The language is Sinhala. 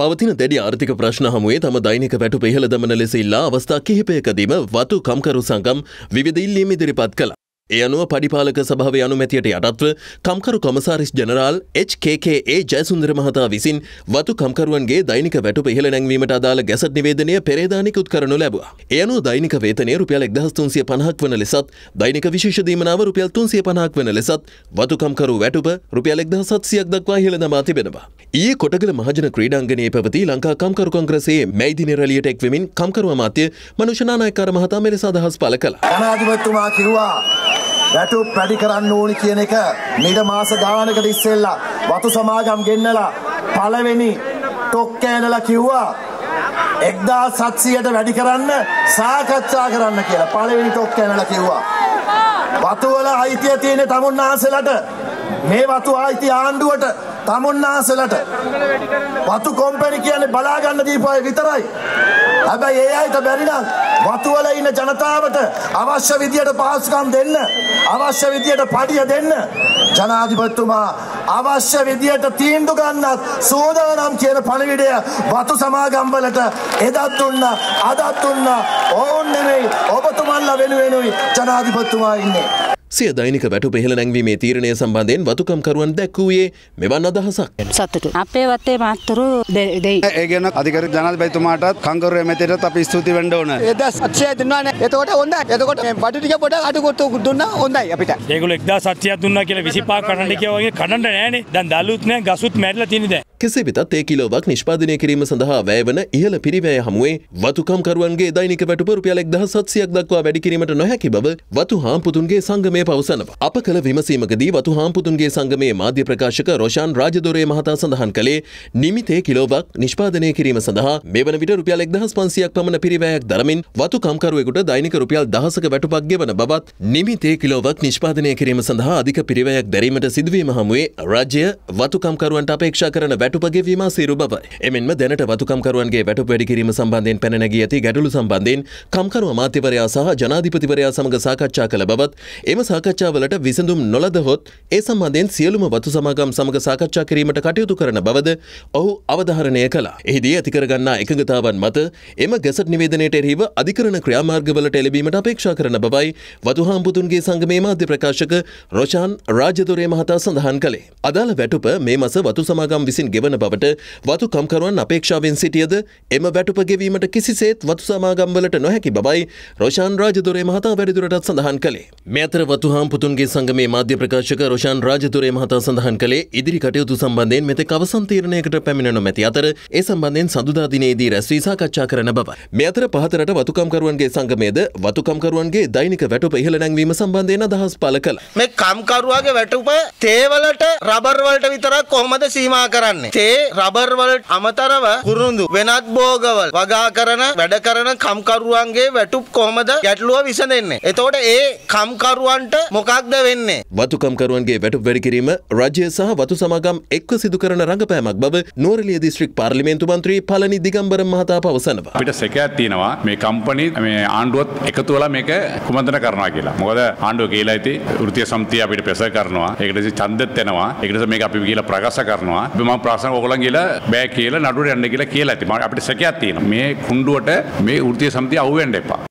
පවතින දැඩි ආර්ථික ප්‍රශ්න හමුවේ තම දෛනික වැටු පෙහළ දමන ලෙස ඉල්ලා අවස්ථා කිහිපයකදීම වතු කම්කරු සංගම් විවිධ ඉල්ලීම් ඉදිරිපත් කළා. ඒ අනුව පඩිපාලක සභාවේ අනුමැතියට යටත්ව කම්කරු කොමසාරිස් ජනරාල් HKKA ජයසුන්දර මහතා විසින් වතු කම්කරුවන්ගේ දෛනික වැටුප ඉහළ නැංවීමට අදාළ ගැසට් නිවේදනය පෙරේදා නිකුත් කරනු ලැබුවා. ඒ අනුව දෛනික වේතනය රුපියල් 1350ක් වන ලෙසත් දෛනික විශේෂ දීමනාව රුපියල් 350ක් වන ලෙසත් වතු කම්කරු වැටුප රුපියල් 1700ක් දක්වා ඉහළ දමා තිබෙනවා. ඊයේ කොටගල මහජන ක්‍රීඩාංගනයේ පැවති ලංකා කම්කරු කොංග්‍රසයේ මැයිදින රැලියට එක්වෙමින් කම්කරු අමාත්‍ය මනුෂ්‍ය නානායක්කාර මහතා මෙලෙස අදහස් පළ කළා. ජනාධිපතිතුමා කිව්වා වැටුප් වැඩි කරන්න ඕනි කියන එක මීට මාස ගානකට ඉස්සෙල්ලා වතු සමාගම් ගෙන්නලා පළවෙනි ටොක් කෑනලා කිව්වා එක්දා සත්සියට වැඩි කරන්න සාකච්ඡා කරන්න කියලා පළවෙනි ටොක් කෑනලා කිව්වා. වතුවල අයිතිය තියෙන තමුන්නාසලට මේ වතු ආයිති ආණ්ඩුවට තමුන්නාසලට වතු කොම්පැනි කියන්නේ බලාගන්න දීපුවයි විතරයි. හැබැයි ඒ අයට බැරි නම් වතුවල ඉන්න ජනතාවට අවශ්‍ය විදියට පහසුකම් දෙන්න අවශ්‍ය විදියට පඩිය දෙන්න ජනාධිපතිතුමා අවශ්‍ය විදියට තීන්දුව ගන්නත් සෝදානම් කියන පණිවිඩය වතු සමාගම්වලට එදත් දුන්න අදත් දුන්න ඕන් නෙමෙයි ඔබතුමන්ලා වෙනුවෙනුයි ජනාධිපතිතුමා ඉන්නේ සිය දෛනික වැටු පෙහළ නැංවීමේ තීරණය සම්බන්ධයෙන් වතුකම්කරුවන් දැක්වූයේ මෙවන් අදහසක්. සතුට අපේ වත්තේ මහත්තුරු දෙයි. ඒ ගැන අධිකර ජනාධිපතිතුමාටත් කංකරු එමෙතේටත් අපි ස්තුති වෙන්න ඕන. එද සත්‍යය දුන්නානේ. එතකොට හොඳයි. එතකොට බඩු ටික පොඩ අඩු කොට දුන්නා හොඳයි අපිට. ඒගොල්ලෝ 1700ක් දුන්නා කියලා 25 කඩන්න කිව්වා වගේ කඩන්න නෑනේ. දැන් දලුත් නෑ ගසුත් මැරිලා තියෙන්නේ දැන්. කෙසේ වෙතත් ඒ කිලෝවක් නිෂ්පාදනය කිරීම සඳහා වැයවන ඉහළ පිරිවැය හමුවේ වතුකම්කරුවන්ගේ දෛනික වැටුප රුපියල් 1700ක් දක්වා වැඩි කිරීමට නොහැකි බව වතු හාම්පුතුන්ගේ සංගමය පවසනවා. අප කළ විමසීමකදී වතු හාම්පුතුන්ගේ සංගමේ මාධ්‍ය ප්‍රකාශක රොෂාන් රාජදොරේ මහතා සඳහන් කළේ නිමිතේ කිලෝවක් නිෂ්පාදනය කිරීම සඳහා මෙවන විට රුපියල් 1500ක් පමණ පිරිවැයක් දරමින් වතු කම්කරුවෙකුට දෛනික රුපියල් 10ක වැටුපක් ගෙවන බවත් නිමිතේ කිලෝවක් නිෂ්පාදනය කිරීම සඳහා අධික පිරිවැයක් දැරීමට සිදුවීම හමුවේ රාජ්‍ය වතුකම්කරුවන්ට අපේක්ෂා කරන වැටුප ගෙවීම සීරු බවයි. එමෙන්ම දැනට වතුකම්කරුවන්ගේ වැටුප වැඩි කිරීම සම්බන්ධයෙන් පැන නැගී ඇති ගැටලු සම්බන්ධයෙන් කම්කරු අමාත්‍යවරයා සහ ජනාධිපතිවරයා සමග සාකච්ඡා කළ බවත් එම සාකච්ඡාවලට විසඳුම් නොලදහොත් ඒ සම්බන්ධයෙන් සියලුම වතු සමාගම් සමග සාකච්ඡා කිරීමට කටයුතු කරන බවද ඔහු අවධාරණය කළා. එහිදී ඇති කරගන්නා එකඟතාවන් මත එම ගැසට් නිවේදනයට එරෙහිව අධිකරණ ක්‍රියාමාර්ගවලට එළඹීමට අපේක්ෂා කරන බවයි වතුහාම්පුතුන්ගේ සංගමේ මාධ්‍ය ප්‍රකාශක රොෂාන් රාජදොරේ මහතා සඳහන් කළේ. අදාළ වැටුප මේ මස වතු සමාගම් විසින් ගෙවන බවට වතු කම්කරුවන් අපේක්ෂාවෙන් සිටියද එම වැටුප ගෙවීමට කිසිසේත් වතු සමාගම්වලට නොහැකි බවයි රොෂාන් රාජදොරේ මහතා වැඩිදුරටත් සඳහන් කළේ. මේ අතර වතුහාම්පුතුන්ගේ සංගමේ මාධ්‍ය ප්‍රකාශක රොෂාන් රාජතුරේ මහතා සඳහන් කළේ ඉදිරි කටයුතු සම්බන්ධයෙන් මෙතෙක් අවසන් තීරණයකට පැමිණ නොමැති අතර ඒ සම්බන්ධයෙන් සඳුදා දිනේදී රැස් වී සාකච්ඡා කරන බවයි. මේ අතර පහතරට වතුකම්කරුවන්ගේ සංගමයේද වතුකම්කරුවන්ගේ දෛනික වැටුප ඉහළ නැංවීම සම්බන්ධයෙන් අදහස් පළ කළා. මේ කම්කරුවාගේ වැටුප තේවලට රබර් වලට විතරක් කොහොමද සීමා කරන්නේ? තේ රබර් වලට අමතරව කුරුඳු වෙනත් භෝගවල වගා කරන වැඩ කරන කම්කරුවන්ගේ වැටුප් කොහොමද ගැටලුව විසඳෙන්නේ? එතකොට ඒ කම්කරුවන්ට මොකක්ද වෙන්නේ? වතුකම්කරුවන්ගේ වැටුප් වැඩි කිරීම රජය සහ වතු සමාගම් එක්ව සිදු කරන රඟපෑමක් බව නුවරඑළිය දිස්ත්‍රික් පාර්ලිමේන්තු මන්ත්‍රී පළනි දිගම්බර මහතා පවසනවා. අපිට සැකයක් තියෙනවා මේ කම්පනි මේ ආණ්ඩුවත් එකතු වෙලා මේක කුමන්ත්‍රණ කරනවා කියලා. මොකද ආණ්ඩුව කියලා ඇති වෘත්තීය සමිතිය අපිට ප්‍රෙසර් කරනවා. ඒකට ඡන්දෙත් එනවා. ඒකට මේක අපි කියලා ප්‍රකාශ කරනවා. අපි මම ප්‍රශ්න ඕගොල්ලන් කියලා බෑ කියලා නඩුවට යන්න කියලා කියලා ඇති. අපිට සැකයක් තියෙනවා. මේ කුණ්ඩුවට මේ වෘත්තීය සමිතිය අහුවෙන්න එපා.